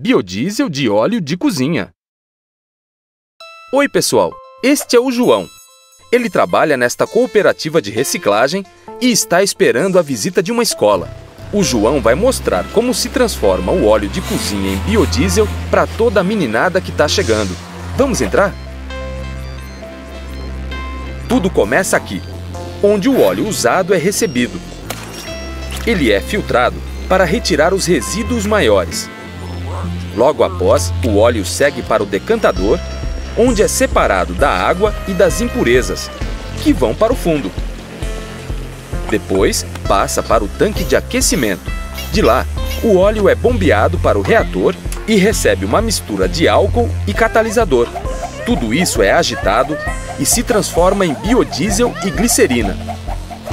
biodiesel de óleo de cozinha. Oi, pessoal! Este é o João. Ele trabalha nesta cooperativa de reciclagem e está esperando a visita de uma escola. O João vai mostrar como se transforma o óleo de cozinha em biodiesel para toda a meninada que está chegando. Vamos entrar? Tudo começa aqui, onde o óleo usado é recebido. Ele é filtrado para retirar os resíduos maiores. Logo após, o óleo segue para o decantador, onde é separado da água e das impurezas, que vão para o fundo. Depois, passa para o tanque de aquecimento. De lá, o óleo é bombeado para o reator e recebe uma mistura de álcool e catalisador. Tudo isso é agitado e se transforma em biodiesel e glicerina.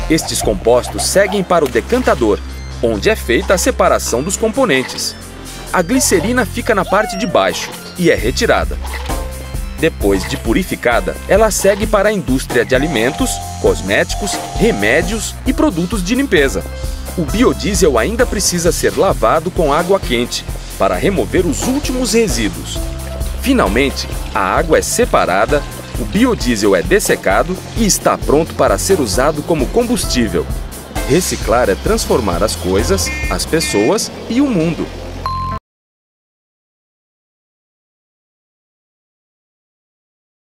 Estes compostos seguem para o decantador, onde é feita a separação dos componentes. A glicerina fica na parte de baixo e é retirada. Depois de purificada, ela segue para a indústria de alimentos, cosméticos, remédios e produtos de limpeza. O biodiesel ainda precisa ser lavado com água quente para remover os últimos resíduos. Finalmente, a água é separada, o biodiesel é dessecado e está pronto para ser usado como combustível. Reciclar é transformar as coisas, as pessoas e o mundo.